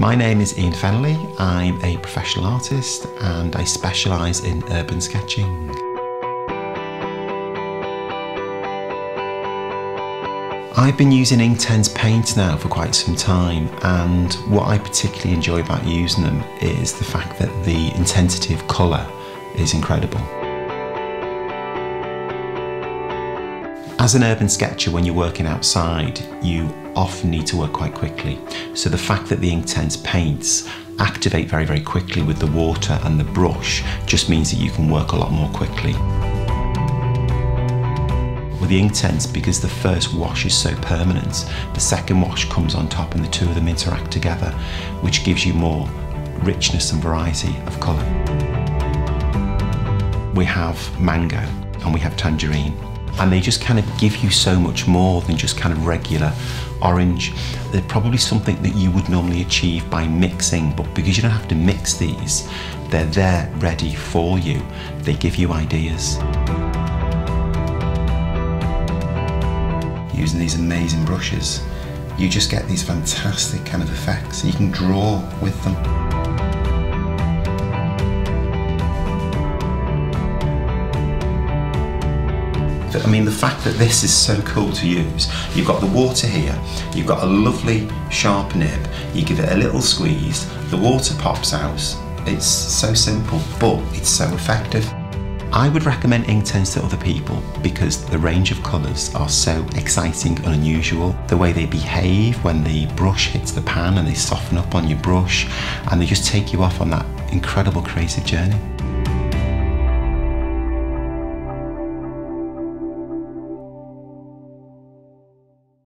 My name is Ian Fennelly. I'm a professional artist and I specialise in urban sketching. I've been using Inktense paints now for quite some time and what I particularly enjoy about using them is the fact that the intensity of colour is incredible. As an urban sketcher, when you're working outside, you often need to work quite quickly. So the fact that the Inktense paints activate very, very quickly with the water and the brush just means that you can work a lot more quickly. With the Inktense, because the first wash is so permanent, the second wash comes on top and the two of them interact together, which gives you more richness and variety of colour. We have mango and we have tangerine and they just kind of give you so much more than just kind of regular orange. They're probably something that you would normally achieve by mixing, but because you don't have to mix these, they're there ready for you. They give you ideas. Using these amazing brushes, you just get these fantastic kind of effects. You can draw with them. I mean, the fact that this is so cool to use, you've got the water here, you've got a lovely sharp nib, you give it a little squeeze, the water pops out. It's so simple, but it's so effective. I would recommend Inktense to other people because the range of colours are so exciting and unusual. The way they behave when the brush hits the pan and they soften up on your brush and they just take you off on that incredible creative journey.